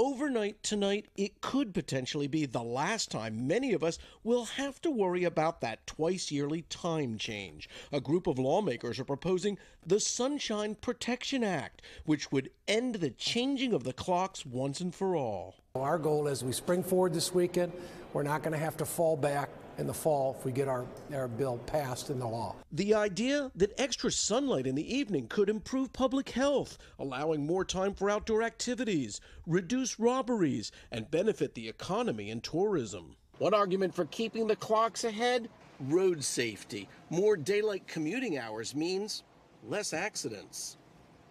Overnight tonight, it could potentially be the last time many of us will have to worry about that twice yearly time change. A group of lawmakers are proposing the Sunshine Protection Act, which would end the changing of the clocks once and for all. Our goal as we spring forward this weekend, we're not going to have to fall back in the fall if we get our, our bill passed in the law. The idea that extra sunlight in the evening could improve public health, allowing more time for outdoor activities, reduce robberies, and benefit the economy and tourism. One argument for keeping the clocks ahead road safety. More daylight commuting hours means less accidents.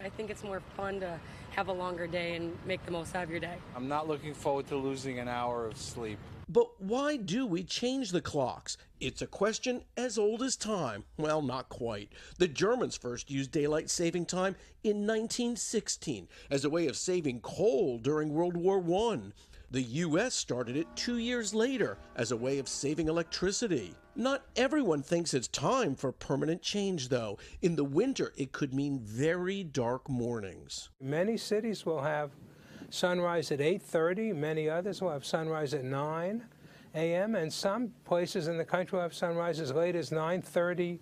I think it's more fun to have a longer day and make the most out of your day. I'm not looking forward to losing an hour of sleep. But why do we change the clocks? It's a question as old as time. Well, not quite. The Germans first used daylight saving time in 1916 as a way of saving coal during World War I. The US started it two years later as a way of saving electricity. Not everyone thinks it's time for permanent change, though. In the winter, it could mean very dark mornings. Many cities will have sunrise at 8.30. Many others will have sunrise at 9 a.m. And some places in the country will have sunrise as late as 9.30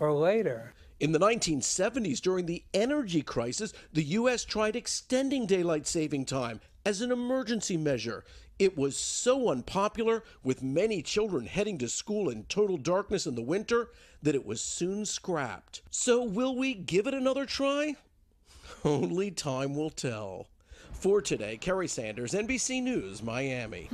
or later. In the 1970s, during the energy crisis, the U.S. tried extending daylight saving time as an emergency measure. It was so unpopular, with many children heading to school in total darkness in the winter, that it was soon scrapped. So, will we give it another try? Only time will tell. For today, Kerry Sanders, NBC News, Miami.